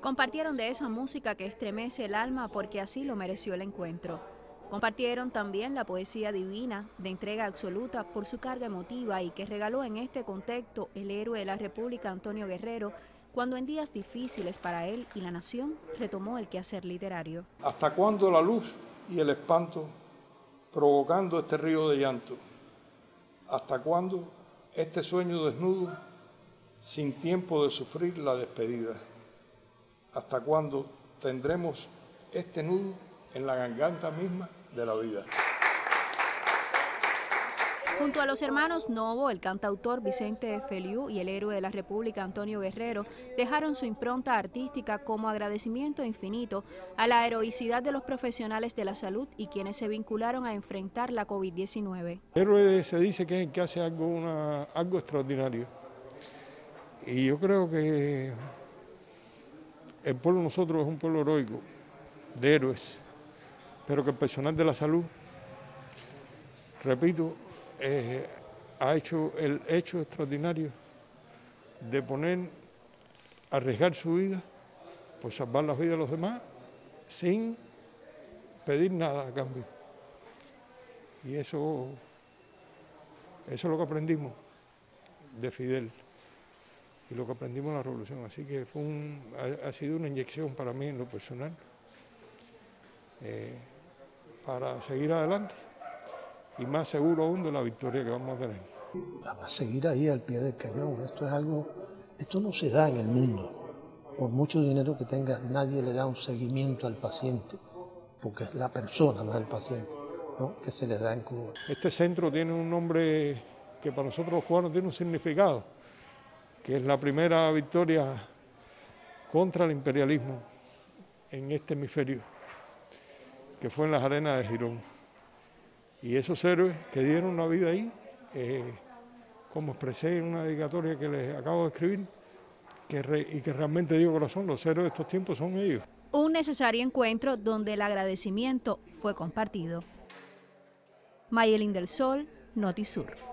Compartieron de esa música que estremece el alma porque así lo mereció el encuentro. Compartieron también la poesía divina de entrega absoluta por su carga emotiva y que regaló en este contexto el héroe de la República Antonio Guerrero cuando en días difíciles para él y la nación retomó el quehacer literario. ¿Hasta cuándo la luz y el espanto provocando este río de llanto? ¿Hasta cuándo este sueño desnudo sin tiempo de sufrir la despedida? ¿Hasta cuándo tendremos este nudo en la garganta misma de la vida? Junto a los hermanos Novo, el cantautor Vicente Feliu y el héroe de la República Antonio Guerrero dejaron su impronta artística como agradecimiento infinito a la heroicidad de los profesionales de la salud y quienes se vincularon a enfrentar la COVID-19. Héroe se dice que es el que hace algo, algo extraordinario. Y yo creo que el pueblo nosotros es un pueblo heroico, de héroes, pero que el personal de la salud, repito, eh, ha hecho el hecho extraordinario de poner, arriesgar su vida por salvar la vida de los demás sin pedir nada a cambio. Y eso, eso es lo que aprendimos de Fidel y lo que aprendimos en la revolución. Así que fue ha, sido una inyección para mí en lo personal eh, para seguir adelante y más seguro aún de la victoria que vamos a tener. Va a seguir ahí al pie del cañón. Esto es algo, esto no se da en el mundo. Por mucho dinero que tenga, nadie le da un seguimiento al paciente, porque es la persona, no es el paciente, que se le da en Cuba. Este centro tiene un nombre que para nosotros los cubanos tiene un significado, que es la primera victoria contra el imperialismo en este hemisferio, que fue en las arenas de Girón. Y esos héroes que dieron la vida ahí, eh, como expresé en una dedicatoria que les acabo de escribir, y que realmente digo corazón, los héroes de estos tiempos son ellos. Un necesario encuentro donde el agradecimiento fue compartido. Mayelin del Sol, Notisur.